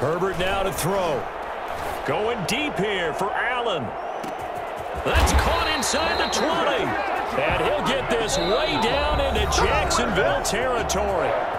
Herbert now to throw. Going deep here for Allen. That's caught inside the 20. And he'll get this way down into Jacksonville territory.